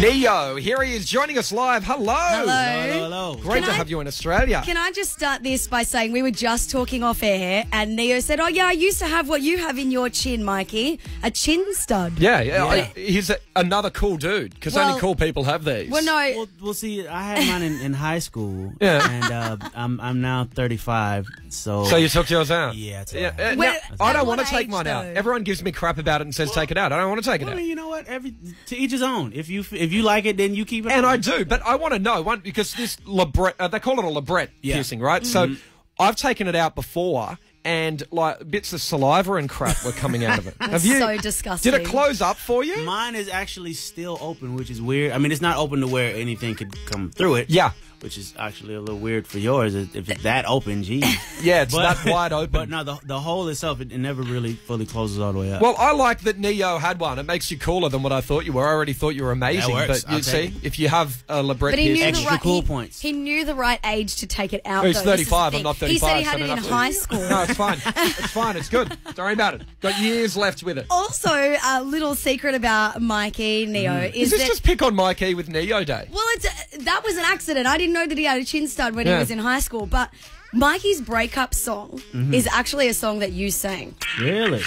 Ne-Yo, here he is joining us live. Hello. Hello. Hello, hello. Great Can to I- have you in Australia. Can I just start this by saying we were just talking off air and Ne-Yo said, Oh, yeah, I used to have what you have in your chin, Mikey a chin stud. yeah, yeah. Yeah. I- he's a, another cool dude because Well- only cool people have these. Well, no. Well, well, see, I had mine in, in high school. Yeah. And uh, I'm I'm now 35, so. So you took yours out? Yeah, it's Yeah, uh, right. Where- now, at I don't want to take age, mine out. Everyone gives me crap about it and says take it out. I don't want to take it Well, out. you know what? Every to each his own. If you if you like it, then you keep it. And on. I do, but I want to know one because this labret, uh, they call it a labret Yeah. piercing, right? Mm-hmm. So I've taken it out before, and like bits of saliva and crap were coming out of it. Have you? so disgusting. Did it close up for you? Mine is actually still open, which is weird. I mean, it's not open to where anything could come through it. Yeah. Which is actually a little weird for yours if it's that open. Geez. Yeah, it's that wide open. But no, the the hole itself it, it never really fully closes all the way up. Well, I like that Ne-Yo had one. It makes you cooler than what I thought you were. I already thought you were amazing. That works. But you I'll see, if you have a labret But he knew piercing, the Extra right cool he, points. He knew the right age to take it out. He's though. This is the 35, I'm not not He said he had so it in enough to- high school. no, it's fine. it's fine. It's good. Don't worry about it. Got years left with it. Also, a little secret about Mikey Ne-Yo Mm. Is is this that. just pick on Mikey with Ne-Yo Day? well, it's that was an accident. I didn't know that he had a chin stud when Yeah. he was in high school, but. Mikey's breakup song Mm-hmm. is actually a song that you sang. really?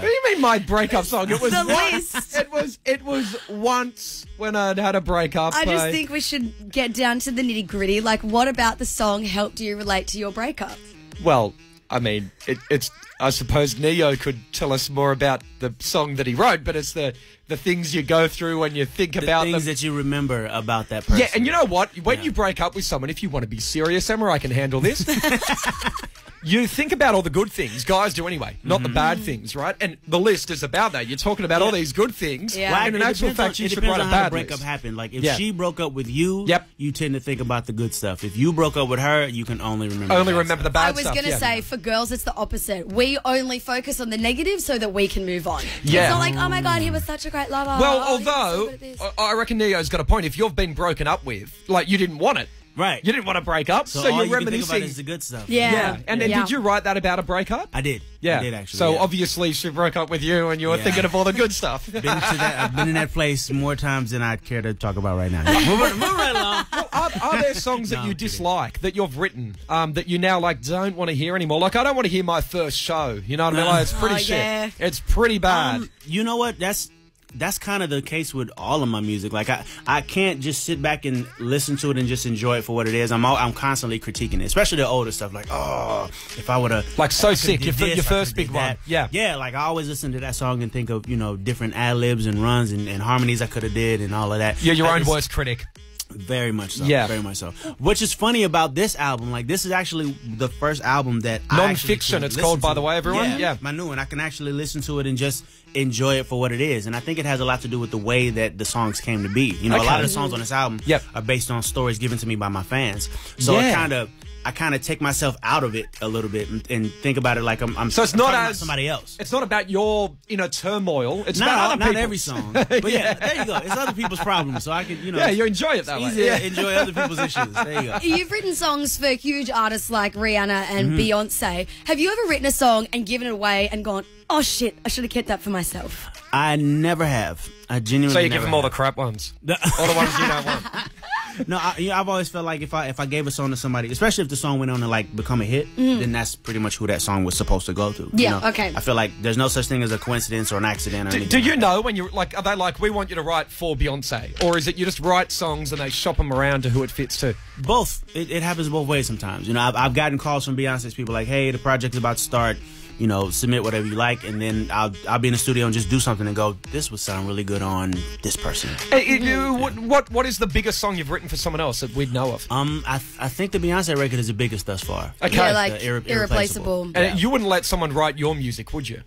What do you mean my breakup song? It was The once. list. It was it was once when I'd had a breakup. I just I- think we should get down to the nitty gritty. Like, what about the song helped you relate to your breakup? Well, I mean, it, it's. I suppose Ne-Yo could tell us more about the song that he wrote, but it's the the things you go through when you think The about things them. that you remember about that person. Yeah, and you know what? When Yeah. you break up with someone, if you want to be serious, Emma, I can handle this. you think about all the good things, guys do anyway, not the bad things, right? And the list is about that. You're talking about all these good things, Yeah. Well, and in actual fact, on- you should depends write a on how the bad breakup list. happened. Like if Yeah. she broke up with you, Yep. you tend to think about the good stuff. If you broke up with her, you can only remember. Only the bad remember the stuff. bad I was going to yeah. say, for girls, it's the opposite. We only focus on the negative so that we can move on. Yeah. It's not like, oh my God, he was such a great lover. Well, Oh, he was so although good at this. I I reckon Ne-Yo's got a point. If you've been broken up with, like you didn't want it, Right. You didn't want to break up, so, So, all you're you can think about reminiscing. is the good stuff. Yeah. yeah, and, then Yeah. did you write that about a breakup? I did. yeah, I did actually. So yeah. obviously she broke up with you, and you were Yeah. thinking of all the good stuff. been to that. I've been in that place more times than I'd care to talk about right now. move, move right along. are, are there songs that No, you I'm kidding. dislike that you've written um, that you now like don't want to hear anymore? Like I don't want to hear my first show. You know what I mean? Like, it's pretty Oh, shit. yeah. It's pretty bad. Um, you know what? That's that's kind of the case with all of my music. Like I, I can't just sit back and listen to it and just enjoy it for what it is. I'm all, I'm constantly critiquing it, especially the older stuff. Like, oh, if I would have Like So Sick, your this, your first big one. Yeah. yeah. Like I always listen to that song and think of you know different ad libs and runs and, and harmonies I could have did and all of that. You're your I own just- worst critic. Very much so. Yeah. Very much so. Which is funny about this album. Like this is actually the first album that Non-fiction, it's called, by the way, everyone. Yeah, Yeah. My new one. I can actually listen to it and just enjoy it for what it is. And I think it has a lot to do with the way that the songs came to be. You know, a lot of the songs on this album Yep. are based on stories given to me by my fans. So Yeah. I kind of I kind of take myself out of it a little bit and, and think about it like I'm, I'm So it's I'm not talking about as somebody else. It's not about your inner turmoil. It's Not, about other not people's. every song, but yeah. there you go. It's other people's problems, so I can, you know, Yeah, you enjoy it that it's way. Yeah. enjoy other people's issues. There you go. You've written songs for huge artists like Rihanna and Mm-hmm. Beyonce. Have you ever written a song and given it away and gone, oh shit, I should have kept that for myself? I never have. I genuinely. So you give never them all the crap ones, all the ones you don't want. No, I, you know, I've always felt like if I if I gave a song to somebody, especially if the song went on to like become a hit, then that's pretty much who that song was supposed to go to. you Mm. Yeah, know? okay. I feel like there's no such thing as a coincidence or an accident or Do, anything. do you like know when you're like, are they like, we want you to write for Beyonce? Or is it you just write songs and they shop them around to who it fits to? both? It, it happens both ways sometimes. You know, I've, I've gotten calls from Beyonce's people like, "Hey, the project's about to start." You know, submit whatever you like, and then I'll I'll be in the studio and just do something and go, "This would sound really good on this person." Hey, you- you- what, what, what is the biggest song you've written for someone else that we'd know of? Um, I I think the Beyonce record is the biggest thus far. Okay. Yeah, like irre- irreplaceable. And you wouldn't let someone write your music, would you?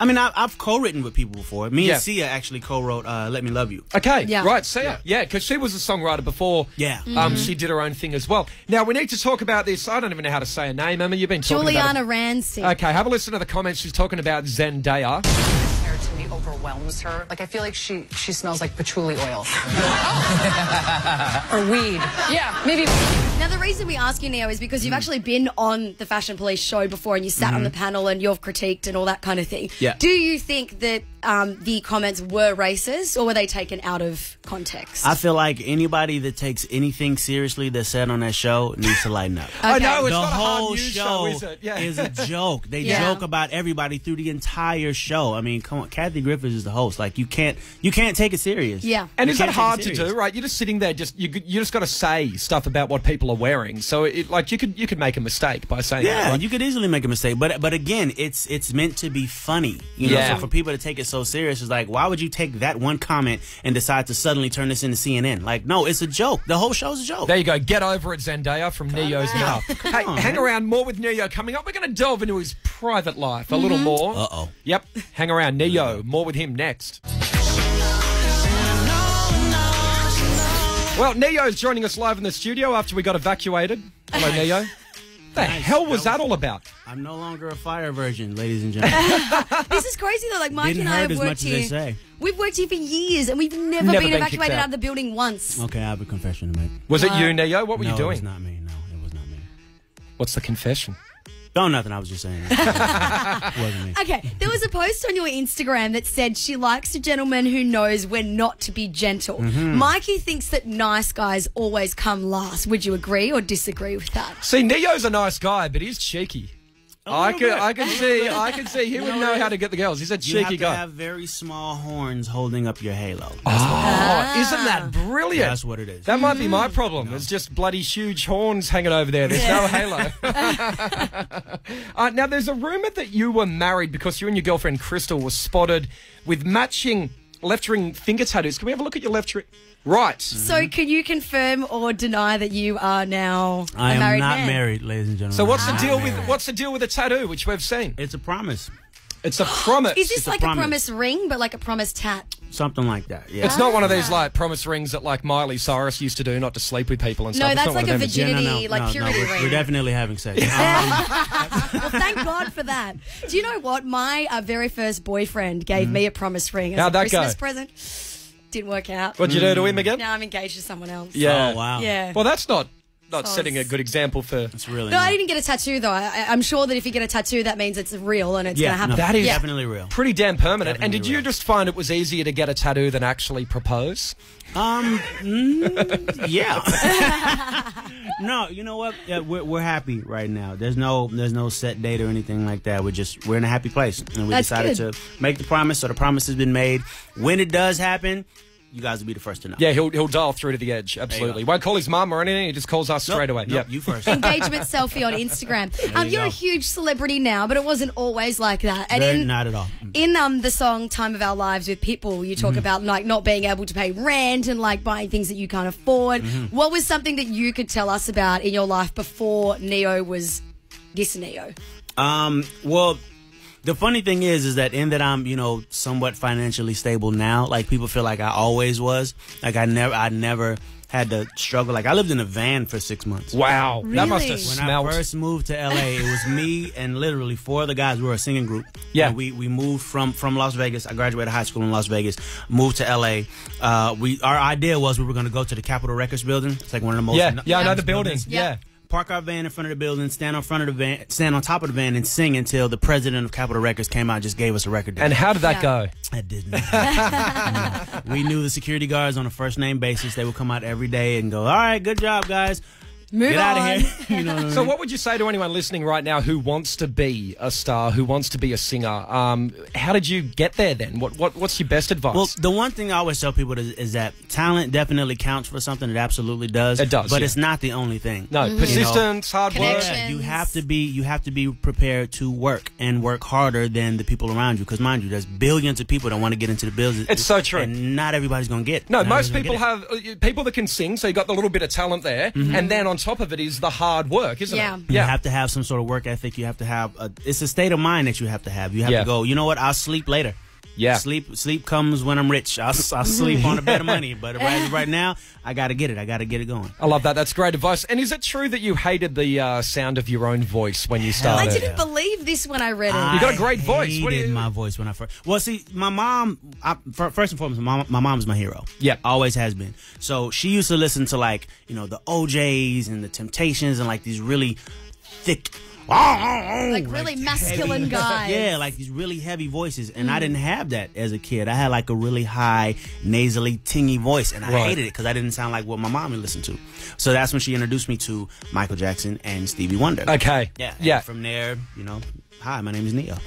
I mean, I, I've co-written with people before. Me Yeah. and Sia actually co-wrote uh, "Let Me Love You." Okay, Yeah. right, Sia. Yeah, because she was a songwriter before. Yeah. Um, she did her own thing as well. Now we need to talk about this. I don't even know how to say her name, Emma. You've been talking about Giuliana it. Rancic. Okay, have a listen to the comments. She's talking about Zendaya. hair to me overwhelms her. Like I feel like she she smells like patchouli oil. or weed. Yeah, maybe Now, the reason we ask you, Ne-Yo, is because you've Mm. actually been on the Fashion Police show before and you sat on the panel and you've critiqued and all that kind of thing. Mm-hmm. Yeah. Do you think that um, the comments were racist or were they taken out of context? I feel like anybody that takes anything seriously that's said on that show needs to lighten up. I Okay. know it's the not a hard whole news show, show, is it? Yeah. is a joke. They Yeah. joke about everybody through the entire show. I mean, come on, Kathy Griffin is the host. Like you can't you can't take it serious. Yeah. And You is that it hard to do, right? You're just sitting there, just you, you just got to say stuff about what people are wearing. So, it, like, you could you could make a mistake by saying, Yeah, that, right? you could easily make a mistake, but but again, it's it's meant to be funny. You know, Yeah. so for people to take it so serious, is like, why would you take that one comment and decide to suddenly turn this into CNN? Like, no, it's a joke. The whole show's a joke. There you go. Get over it, Zendaya from Ne-Yo's on. mouth. Hey, on, hang man. around. More with Ne-Yo coming up. We're going to delve into his private life a little more. Uh oh. Yep. Hang around. Ne-Yo. More with him next. Well, Ne-Yo's joining us live in the studio after we got evacuated. Hello, Ne-Yo. The hell was that all about? I'm no longer a fire virgin, ladies and gentlemen. this is crazy though. Like Mike Didn't and I hurt have as worked much as here. they say. We've worked here for years and we've never, Never been been evacuated out. out of the building once. okay, I have a confession to make. Was it you, Ne-Yo? What were no, you it doing? was not me. No, it was not me. What's the confession? No, nothing. I was just saying. That. wasn't me. Okay, there was a post on your Instagram that said she likes a gentleman who knows when not to be gentle. Mm-hmm. Mikey thinks that nice guys always come last. Would you agree or disagree with that? See, Ne-Yo's a nice guy, but he's cheeky. I little could. I could see, I could see he would know know how to get the girls. He's a You cheeky have to guy. have very small horns holding up your halo. Oh, isn't that ah. brilliant? That's what it is. That might be my mm-hmm. problem. It's just bloody huge horns hanging over there. There's no halo. uh, now, there's a rumor that you were married because you and your girlfriend Crystal were spotted with matching left ring finger tattoos. Can we have a look at your left ring? Right. So, can you confirm or deny that you are now I a am married not man? married, ladies and gentlemen. So what's the I'm deal not with married. what's the deal with the tattoo, which we've seen? It's a promise, It's a promise. Is this It's a like a promise. promise ring, but like a promise tat? something like that. Yeah. It's not one of Ah. these like promise rings that like Miley Cyrus used to do, not to sleep with people and No, stuff. It's that's not one like of a them. Yeah, no, virginity, no, like no, no, purity we're, ring. we're definitely having sex. Well, thank God for that. Do you know what? My uh, very first boyfriend gave me a promise ring as How'd a that go? Christmas present. Didn't work out. What'd you do to him again? Now I'm engaged to someone else. Yeah. Oh wow. Yeah. Well, that's not not So setting a good example for. It's really. No, I didn't get a tattoo though. I, I- I'm sure that if you get a tattoo, that means it's real and it's Yeah, gonna happen. no, That is- yeah. definitely real. Pretty damn permanent. and Definitely did you just find it was easier to get a tattoo than actually propose? Um, mm, yeah. no, you know what? Yeah, we're, we're happy right now. There's no there's no set date or anything like that. We're just we're in a happy place, and we That's decided good. to make the promise. So the promise has been made. When it does happen, you guys will be the first to know. Yeah, he'll he'll dial through to the edge. Absolutely. Won't call his mum or anything. He just calls us Nope, straight away. nope, Yep. you first. Engagement selfie on Instagram. Um, you you're a huge celebrity now, but it wasn't always like that. And Very- in, not at all. in um the song "Time of Our Lives" with Pitbull, you talk Mm-hmm. about like not being able to pay rent and like buying things that you can't afford. Mm-hmm. What was something that you could tell us about in your life before Ne-Yo was this Ne-Yo? Um, well, the funny thing is, is that in that I'm, you know, somewhat financially stable now. Like people feel like I always was. Like I never, I never had to struggle. Like I lived in a van for six months. Wow. That must have Really? When smelled. I first moved to LA, it was me and literally four other guys. We were a singing group. Yeah. And we we moved from from Las Vegas. I graduated high school in Las Vegas. Moved to LA. Uh, we our idea was we were going to go to the Capitol Records building. It's like one of the most yeah, yeah, I know the building. buildings. Yeah. Park our van in front of the building, stand on front of the van, stand on top of the van, and sing until the president of Capitol Records came out and just gave us a record. deal. And how did that Yeah. go? That didn't. No. We knew the security guards on a first name basis. They would come out every day and go, "All right, good job, guys. Move Get out of here." you know what I mean? So, what would you say to anyone listening right now who wants to be a star, who wants to be a singer? Um, how did you get there then? What, what What's your best advice? Well, the one thing I always tell people is, is that talent definitely counts for something. It absolutely does. It does, but yeah. it's not the only thing. no, persistence, hard work. Yeah, you have to be you have to be prepared to work and work harder than the people around you. Because mind you, there's billions of people that want to get into the business. It's so true. and not everybody's gonna get. No, most people have uh, people that can sing, so you got the little bit of talent there, and then on top of it is the hard work, isn't Yeah. it? it. You have to have some sort of work ethic. You have to have. A, it's a state of mind that you have to have. You have Yeah. to go. You know what? I'll sleep later. Yeah. Sleep sleep comes when I'm rich. I'll, I'll sleep on a bed of money. But right, right now, I got to get it. I got to get it going. I love that. That's great advice. And is it true that you hated the uh, sound of your own voice when you started? I didn't believe this when I read it. You got a great I voice. What do hated you- my voice when I first. Well, see, my mom. I, first and foremost, my, my mom's my hero. Yep. always has been. So she used to listen to like you know the O'Jays and the Temptations and like these really thick. Like oh, really masculine heavy- guys. Yeah, like these really heavy voices, and I hmm. didn't have that as a kid. I had like a really high, nasally, tingy voice, and I Right. hated it because I didn't sound like what my mom would listen to. So that's when she introduced me to Michael Jackson and Stevie Wonder. Okay. Yeah, and Yeah. From there, you know, hi, my name is Ne-Yo.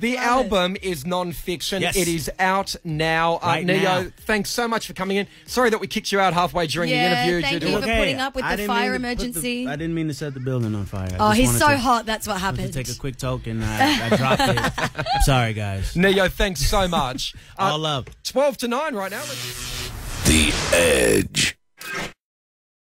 The album is non-fiction. Yes. It is out now. Uh, Right Ne-Yo, now. thanks so much for coming in. Sorry that we kicked you out halfway during Yeah, the interview. thank due to- you for putting up with I the fire mean to put the- emergency. I didn't mean to set the building on fire. I Oh, he's so to- hot. That's what to happened. take a quick toke and I, I dropped it. Sorry, guys. Ne-Yo, thanks so much. Uh, All love. 12 to 9 right now. The Edge.